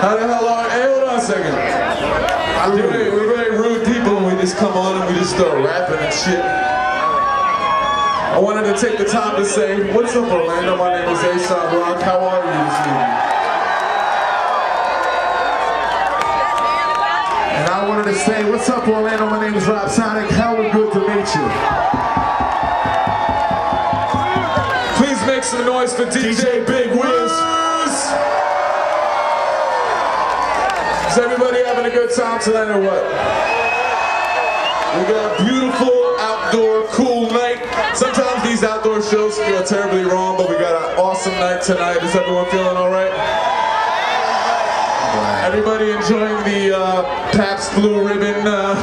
How the hell are? Hey, hold on a second. We're very, we're very rude people when we just come on and we just start rapping and shit. I wanted to take the time to say, what's up Orlando? My name is Aesop Rock. How are you this evening? And I wanted to say, what's up Orlando? My name is Rob Sonic. Hella good to meet you. Please make some noise for DJ Big Wiz. Is everybody having a good time tonight or what? We got a beautiful outdoor cool night. Sometimes these outdoor shows feel terribly wrong, but we got an awesome night tonight. Is everyone feeling all right? Everybody enjoying the uh, Pabst Blue Ribbon uh,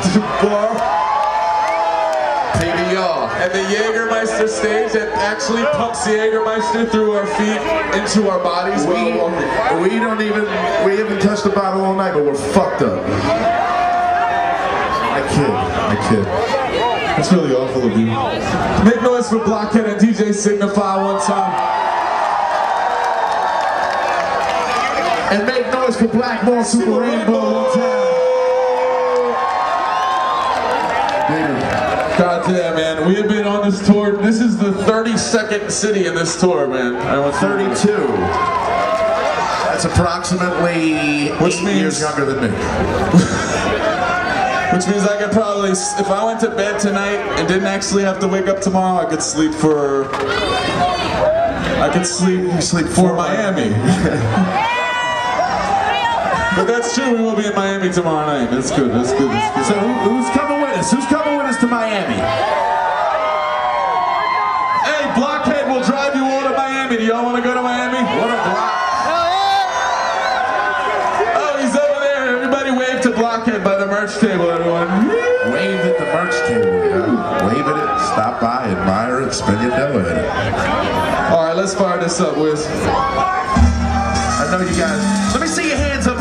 bar? PBR. And the Jägermeister stage that actually pumps the Jägermeister through our feet into our bodies We, we don't even, we haven't touched the bottle all night, but we're fucked up. I kid, I kid. That's really awful of you. Make noise for Blockhead and DJ Signify one time. And make noise for Black Moth Super Rainbow one time. God damn, man. We have been on this tour. This is the 32nd city in this tour, man. I went 32. That's approximately Which eight means- years younger than me. Which means I could probably, if I went to bed tonight and didn't actually have to wake up tomorrow, I could sleep for. I could sleep, sleep for for Miami. but that's true. We will be in Miami tomorrow night. That's good. That's good. That's good. So who, who's coming with us? Who's coming with us to Miami? Hey, Blockhead will drive you all to Miami. Do y'all want to go to Miami? What a block. Oh, he's over there. Everybody wave to Blockhead by the merch table, everyone. Wave at the merch table, yeah. Wave at it, stop by, admire it, spend your dough at it. All right, let's fire this up, Wiz. I know you guys. Let me see your hands up,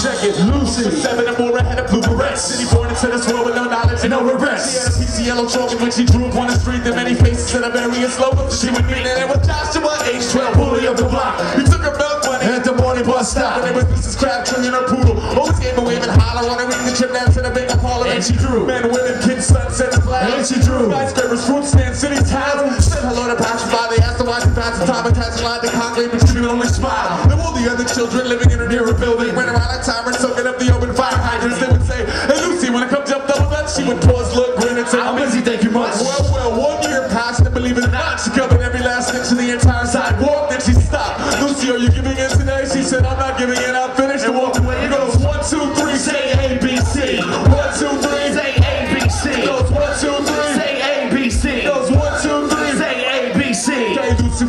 Check it, Lucy. Seven or more ahead of blue berets. City born into this world with no knowledge and no regrets. She had a piece of yellow chalk and when she drew upon the street, the many faces at a various logos. She would meet and it was Joshua, age 12, bully of the block. He took her milk money at the morning bus stop. And it was Mrs. Crabtree and her poodle. Always gave a wave and holler on her ring the trip down to the big parlor. And she drew. Men, women, kids, sons, and the flag. And she drew. Skyscrapers, fruit stands, city towns. Said hello to passersby. They asked her why she passed the time and passed the line to concrete, but she would only smile. There were the other children living in her nearer building. Ran around like tyrants, soaking up the open fire hydrants. They would say, Hey Lucy, when I come jump double dutch, she would pause, look, grin, and say, I'm busy, thank you much. Well, well, one year passed, and believe it or not, she covered every last inch of the entire sidewalk. Then she stopped. Lucy, are you giving in today? She said, I'm not giving in. I'm finished.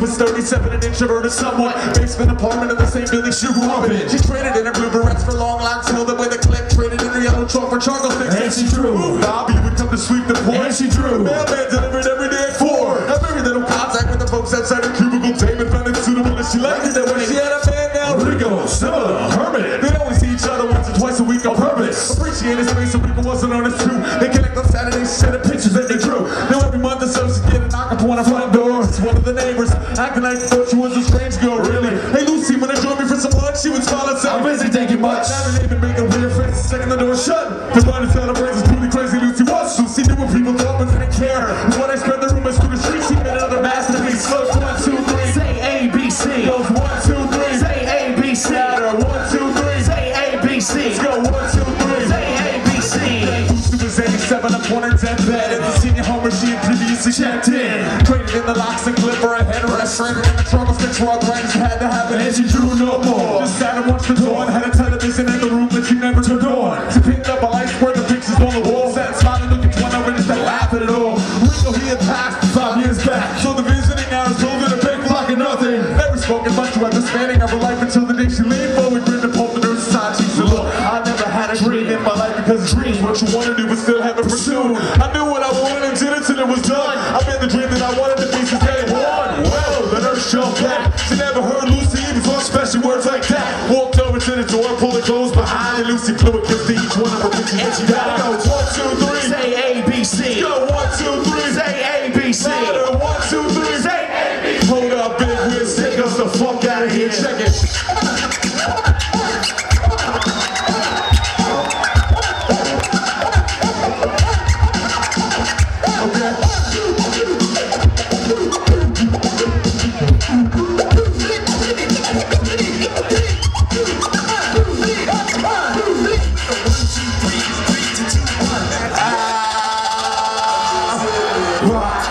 Was 37 an and introverted somewhat. Basement apartment in the same building she grew up in. She traded in her blue berets for long locks, held up with a clip. Traded in her yellow chalk for charcoal sticks. And she drew. Bobby would come to sweep the porch. And she drew. Mailman delivered every day at four. Had very little contact with the folks outside her cubicle. Damon found it suitable and she liked it that way. She had a man now, Ringo, similar, Herman. They'd only see each other once or twice a week on purpose. Appreciate his face so people wasn't honest too. They connect on Saturdays, send her pictures that they drew. Now every month or so she'd get a knock upon her front door. Acting like thought she was a strange girl, really. Hey Lucy, when I joined me for some lunch, she would smile and say, I'm busy, thank you much. Now they even make a weird face, second the door shut. The money celebrates is truly crazy, Lucy was. Lucy knew what people thought, but didn't care. And when I spread the rumors through the streets, she made another masterpiece. Look, one, two, three. Say A, B, C. Goes one, two, three. Say A, B, C. Louder, one, two, three. Say A, B, C. Let's go, one, two, three. Say A, B, C. Lucy was 87 upon her deathbed. At the senior home where she had previously checked in. Traded in the locks a headrest. Traded the trouble sticks, had to it. And she drew no more. Just sat and watched the dawn. Had a television in the room that she never turned on. She picked up a light square, the pictures on the wall. Sat smiling, looking one over just to laugh at all. Ringo, he had passed five years back. So the visiting hours told her to pick lock and nothing. Never spoken much about the spanning of her life until the day she leaned forward, grinned upon the nurse side. She said, look, I never had a dream in my life because dreams what you want to do but still haven't pursued. I knew what I wanted and did it till it was done. I've been the dream that I wanted to behind, and kiss to each one of them. And she died. Go Rise.